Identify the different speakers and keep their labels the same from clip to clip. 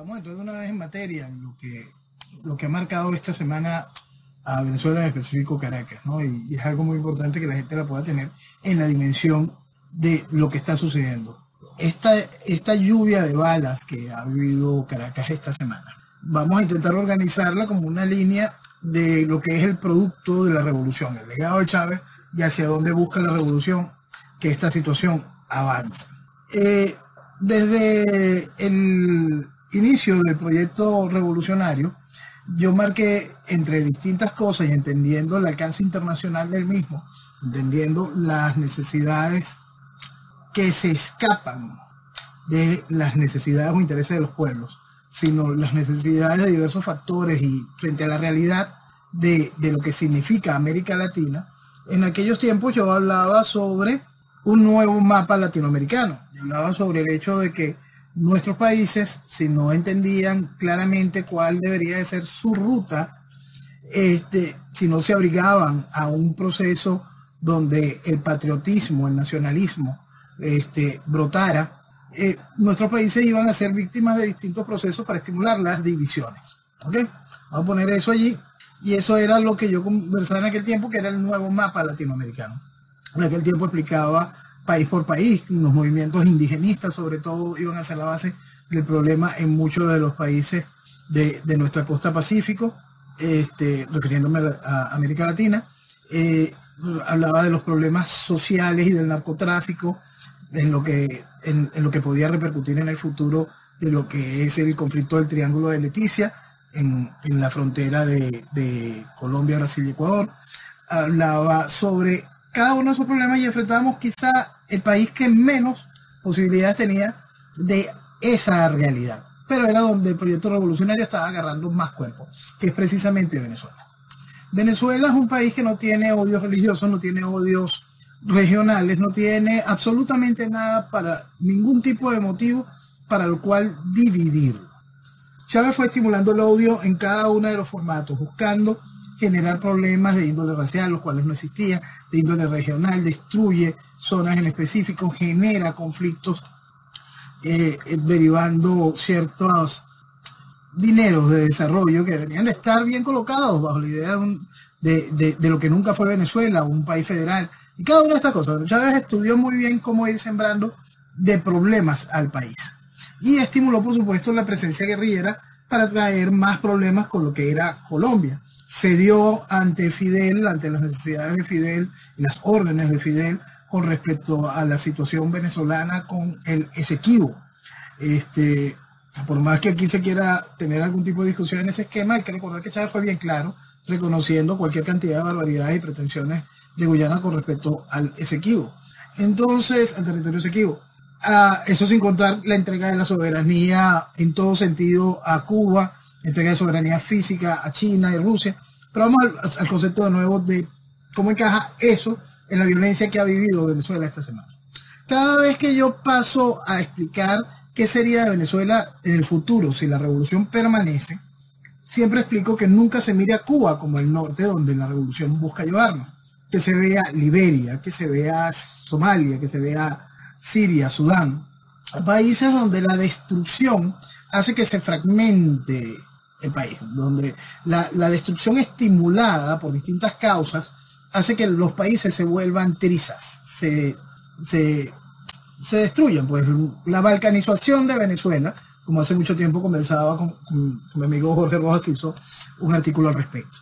Speaker 1: vamos a entrar de una vez en materia, lo que, lo que ha marcado esta semana a Venezuela, en específico Caracas, ¿no? Y, es algo muy importante que la gente la pueda tener en la dimensión de lo que está sucediendo. Esta, esta lluvia de balas que ha vivido Caracas esta semana, vamos a intentar organizarla como una línea de lo que es el producto de la revolución, el legado de Chávez y hacia dónde busca la revolución que esta situación avance. Eh, desde el inicio del proyecto revolucionario, yo marqué entre distintas cosas y entendiendo el alcance internacional del mismo, entendiendo las necesidades que se escapan de las necesidades o intereses de los pueblos, sino las necesidades de diversos factores y frente a la realidad de, de lo que significa América Latina, en aquellos tiempos yo hablaba sobre un nuevo mapa latinoamericano. Yo hablaba sobre el hecho de que nuestros países, si no entendían claramente cuál debería de ser su ruta, este, si no se abrigaban a un proceso donde el patriotismo, el nacionalismo, este, brotara, eh, nuestros países iban a ser víctimas de distintos procesos para estimular las divisiones. ¿ok? Vamos a poner eso allí. Y eso era lo que yo conversaba en aquel tiempo, que era el nuevo mapa latinoamericano. En aquel tiempo explicaba país por país, los movimientos indigenistas sobre todo iban a ser la base del problema en muchos de los países de, de nuestra costa pacífico, este, refiriéndome a, América Latina. Eh, hablaba de los problemas sociales y del narcotráfico, en lo que, en, lo que podía repercutir en el futuro de lo que es el conflicto del Triángulo de Leticia en, en la frontera de, de, Colombia, Brasil y Ecuador. Hablaba sobre cada uno de esos problemas y enfrentábamos quizá el país que menos posibilidades tenía de esa realidad. Pero era donde el proyecto revolucionario estaba agarrando más cuerpo, que es precisamente Venezuela. Venezuela es un país que no tiene odios religiosos, no tiene odios regionales, no tiene absolutamente nada para ningún tipo de motivo para el cual dividirlo. Chávez fue estimulando el odio en cada uno de los formatos, buscando generar problemas de índole racial, los cuales no existían, de índole regional, destruye zonas en específico, genera conflictos eh, derivando ciertos dineros de desarrollo que deberían de estar bien colocados bajo la idea de, de, de, lo que nunca fue Venezuela, un país federal, y cada una de estas cosas. Chávez estudió muy bien cómo ir sembrando de problemas al país. Y estimuló, por supuesto, la presencia guerrillera para traer más problemas con lo que era Colombia. Se dio ante Fidel, ante las necesidades de Fidel y las órdenes de Fidel con respecto a la situación venezolana con el Esequibo. Este, por más que aquí se quiera tener algún tipo de discusión en ese esquema, hay que recordar que Chávez fue bien claro, reconociendo cualquier cantidad de barbaridades y pretensiones de Guyana con respecto al Esequibo. Entonces, al territorio Esequibo. Eso sin contar la entrega de la soberanía en todo sentido a Cuba, entrega de soberanía física a China y Rusia. Pero vamos al, al, concepto de nuevo de cómo encaja eso en la violencia que ha vivido Venezuela esta semana. Cada vez que yo paso a explicar qué sería de Venezuela en el futuro si la revolución permanece, siempre explico que nunca se mire a Cuba como el norte donde la revolución busca llevarnos. Que se vea Liberia, que se vea Somalia, que se vea Siria, Sudán, países donde la destrucción hace que se fragmente el país, donde la, destrucción estimulada por distintas causas hace que los países se vuelvan trizas, se, se, se destruyan. Pues la balcanización de Venezuela, como hace mucho tiempo con, con, con mi amigo Jorge Rojas, que hizo un artículo al respecto.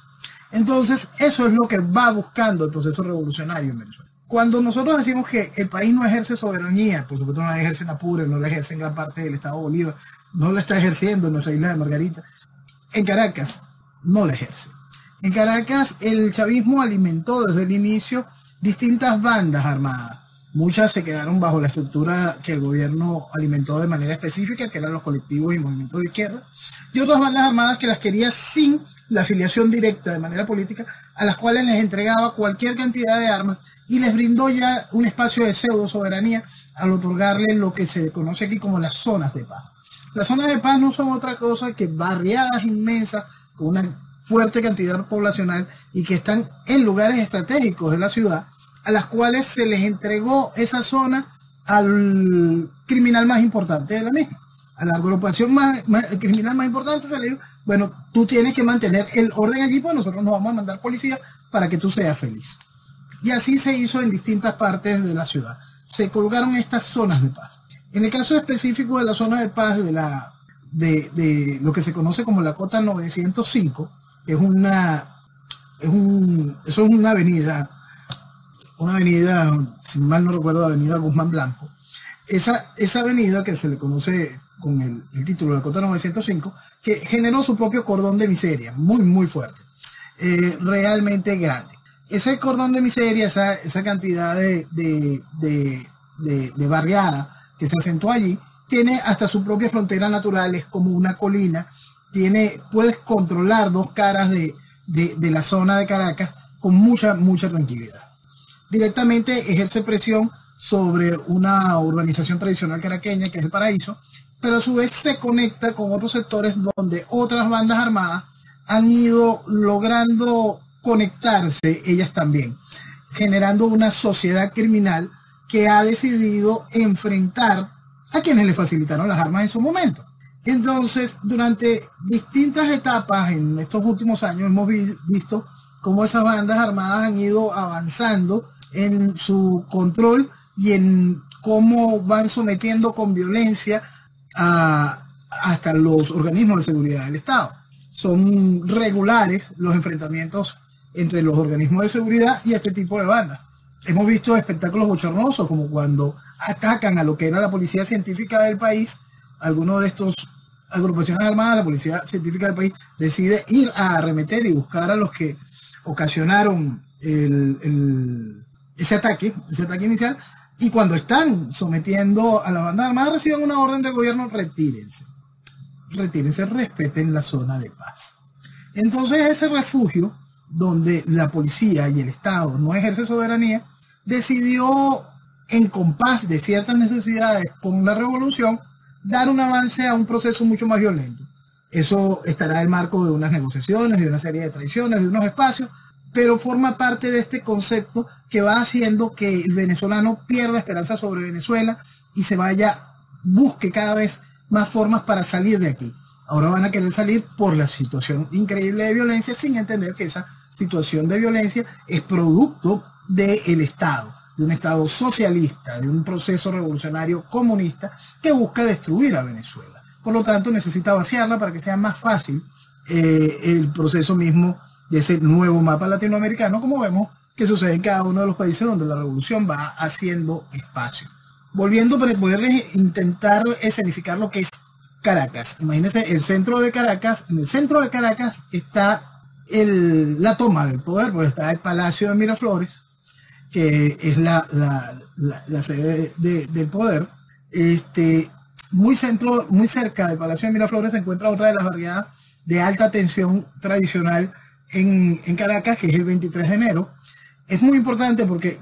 Speaker 1: Entonces, eso es lo que va buscando el proceso revolucionario en Venezuela. Cuando nosotros decimos que el país no ejerce soberanía, por supuesto no la ejerce en Apure, no la ejerce en gran parte del Estado Bolívar, no la está ejerciendo en nuestra isla de Margarita, en Caracas no la ejerce. En Caracas el chavismo alimentó desde el inicio distintas bandas armadas. Muchas se quedaron bajo la estructura que el gobierno alimentó de manera específica, que eran los colectivos y movimientos de izquierda, y otras bandas armadas que las quería sin la afiliación directa de manera política, a las cuales les entregaba cualquier cantidad de armas y les brindó ya un espacio de pseudo soberanía al otorgarle lo que se conoce aquí como las zonas de paz. Las zonas de paz no son otra cosa que barriadas inmensas con una fuerte cantidad poblacional y que están en lugares estratégicos de la ciudad, a las cuales se les entregó esa zona al criminal más importante de la misma, a la agrupación más, criminal más importante, se le dijo, bueno, tú tienes que mantener el orden allí, pues nosotros nos vamos a mandar policía para que tú seas feliz. Y así se hizo en distintas partes de la ciudad. Se colocaron estas zonas de paz. En el caso específico de la zona de paz de, la, de, lo que se conoce como la Cota 905, es una, es un, eso es una avenida, una avenida, si mal no recuerdo, avenida Guzmán Blanco. Esa, esa avenida que se le conoce con el, título de Cota 905, que generó su propio cordón de miseria, muy, muy fuerte, eh, realmente grande. Ese cordón de miseria, esa, esa cantidad de, de, de, barriada que se asentó allí, tiene hasta su propia frontera natural, es como una colina, tiene, puedes controlar dos caras de, de la zona de Caracas con mucha, mucha tranquilidad. Directamente ejerce presión sobre una urbanización tradicional caraqueña, que es el paraíso, pero a su vez se conecta con otros sectores donde otras bandas armadas han ido logrando conectarse ellas también, generando una sociedad criminal que ha decidido enfrentar a quienes le facilitaron las armas en su momento. Entonces, durante distintas etapas en estos últimos años hemos visto cómo esas bandas armadas han ido avanzando en su control y en cómo van sometiendo con violencia hasta los organismos de seguridad del Estado. Son regulares los enfrentamientos entre los organismos de seguridad y este tipo de bandas. Hemos visto espectáculos bochornosos como cuando atacan a lo que era la policía científica del país, algunos de estos agrupaciones armadas, la policía científica del país decide ir a arremeter y buscar a los que ocasionaron ese ataque, ese ataque inicial, y cuando están sometiendo a la banda armada, reciben una orden del gobierno, retírense. Retírense, respeten la zona de paz. Entonces ese refugio, donde la policía y el Estado no ejerce soberanía, decidió, en compás de ciertas necesidades con la revolución, dar un avance a un proceso mucho más violento. Eso estará en el marco de unas negociaciones, de una serie de traiciones, de unos espacios, pero forma parte de este concepto que va haciendo que el venezolano pierda esperanza sobre Venezuela y se vaya, busque cada vez más formas para salir de aquí. Ahora van a querer salir por la situación increíble de violencia sin entender que esa situación de violencia es producto del Estado, de un Estado socialista, de un proceso revolucionario comunista que busca destruir a Venezuela. Por lo tanto, necesita vaciarla para que sea más fácil eh, el proceso mismo de ese nuevo mapa latinoamericano, como vemos que sucede en cada uno de los países donde la revolución va haciendo espacio. Volviendo para poder intentar escenificar lo que es Caracas. Imagínense el centro de Caracas. En el centro de Caracas está el, la toma del poder, pues está el Palacio de Miraflores, que es la, la, sede del poder. Este, muy, centro, muy cerca del Palacio de Miraflores se encuentra otra de las variedades de alta tensión tradicional en, Caracas, que es el 23 de enero. Es muy importante porque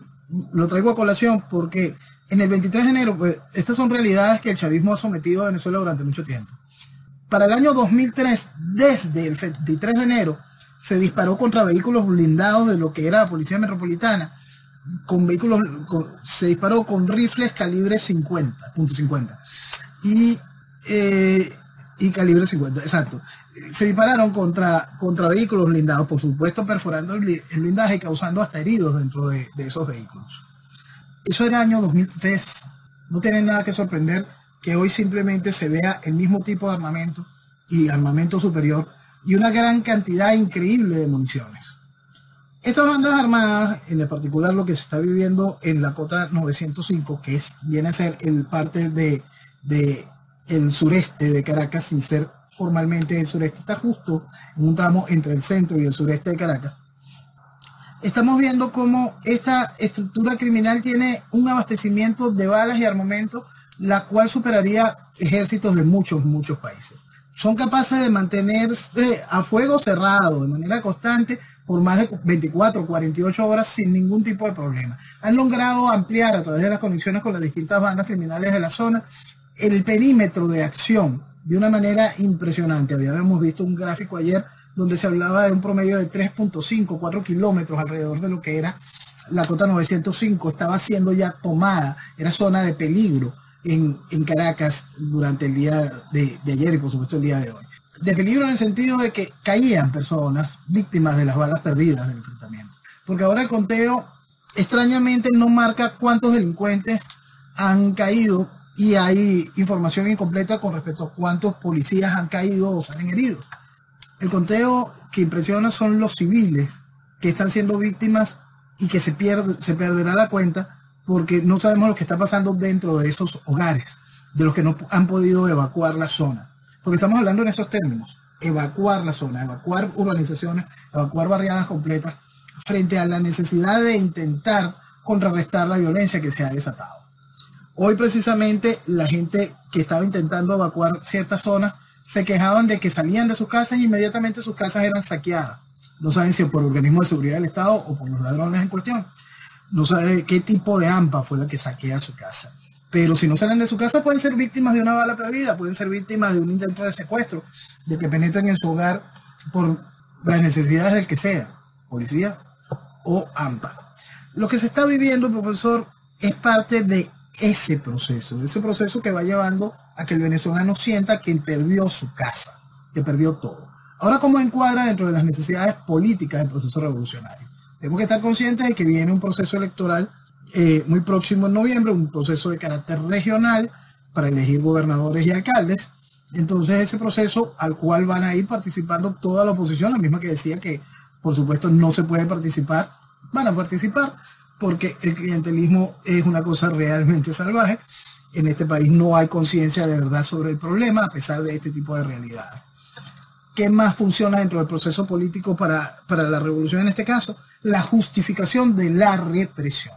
Speaker 1: lo traigo a colación porque en el 23 de enero, pues, estas son realidades que el chavismo ha sometido a Venezuela durante mucho tiempo. Para el año 2003, desde el 23 de enero, se disparó contra vehículos blindados de lo que era la Policía Metropolitana, con vehículos, se disparó con rifles calibre 50, punto 50. Y eh, y calibre 50, exacto. Se dispararon contra, contra vehículos blindados, por supuesto perforando el, blindaje y causando hasta heridos dentro de, esos vehículos. Eso era año 2003. No tiene nada que sorprender que hoy simplemente se vea el mismo tipo de armamento y armamento superior y una gran cantidad increíble de municiones. Estas bandas armadas, en particular lo que se está viviendo en la cota 905, que es, viene a ser el parte de, de el sureste de Caracas, sin ser formalmente el sureste, está justo en un tramo entre el centro y el sureste de Caracas. Estamos viendo cómo esta estructura criminal tiene un abastecimiento de balas y armamento, la cual superaría ejércitos de muchos, muchos países. Son capaces de mantenerse a fuego cerrado de manera constante por más de 24 48 horas sin ningún tipo de problema. Han logrado ampliar a través de las conexiones con las distintas bandas criminales de la zona el perímetro de acción de una manera impresionante. Habíamos visto un gráfico ayer donde se hablaba de un promedio de 3.5, 4 kilómetros alrededor de lo que era la cota 905. Estaba siendo ya tomada, era zona de peligro en, Caracas durante el día de, de, ayer y por supuesto el día de hoy. De peligro en el sentido de que caían personas víctimas de las balas perdidas del enfrentamiento. Porque ahora el conteo extrañamente no marca cuántos delincuentes han caído y hay información incompleta con respecto a cuántos policías han caído o salen heridos. El conteo que impresiona son los civiles que están siendo víctimas y que se, pierde, se perderá la cuenta porque no sabemos lo que está pasando dentro de esos hogares, de los que no han podido evacuar la zona. Porque estamos hablando en esos términos, evacuar la zona, evacuar urbanizaciones, evacuar barriadas completas, frente a la necesidad de intentar contrarrestar la violencia que se ha desatado. Hoy precisamente la gente que estaba intentando evacuar ciertas zonas se quejaban de que salían de sus casas y inmediatamente sus casas eran saqueadas. No saben si por organismo de seguridad del Estado o por los ladrones en cuestión. No saben qué tipo de AMPA fue la que saquea su casa. Pero si no salen de su casa pueden ser víctimas de una bala perdida, pueden ser víctimas de un intento de secuestro, de que penetren en su hogar por las necesidades del que sea, policía o AMPA. Lo que se está viviendo, profesor, es parte de ese proceso, ese proceso que va llevando a que el venezolano sienta que perdió su casa, que perdió todo. Ahora, ¿cómo encuadra dentro de las necesidades políticas del proceso revolucionario? Tenemos que estar conscientes de que viene un proceso electoral eh, muy próximo en noviembre, un proceso de carácter regional para elegir gobernadores y alcaldes. Entonces, ese proceso al cual van a ir participando toda la oposición, la misma que decía que, por supuesto, no se puede participar, van a participar, porque el clientelismo es una cosa realmente salvaje. En este país no hay conciencia de verdad sobre el problema, a pesar de este tipo de realidades. ¿Qué más funciona dentro del proceso político para, para la revolución en este caso? La justificación de la represión.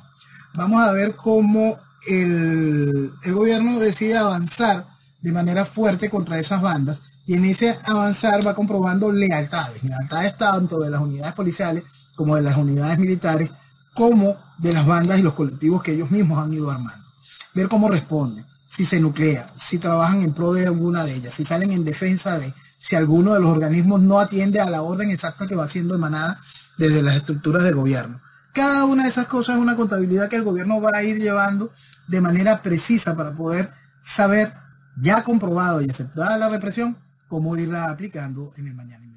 Speaker 1: Vamos a ver cómo el, el gobierno decide avanzar de manera fuerte contra esas bandas y en ese avanzar va comprobando lealtades, lealtades tanto de las unidades policiales como de las unidades militares como de las bandas y los colectivos que ellos mismos han ido armando. Ver cómo responden, si se nuclea, si trabajan en pro de alguna de ellas, si salen en defensa de, si alguno de los organismos no atiende a la orden exacta que va siendo emanada desde las estructuras del gobierno. Cada una de esas cosas es una contabilidad que el gobierno va a ir llevando de manera precisa para poder saber, ya comprobado y aceptada la represión, cómo irla aplicando en el mañana.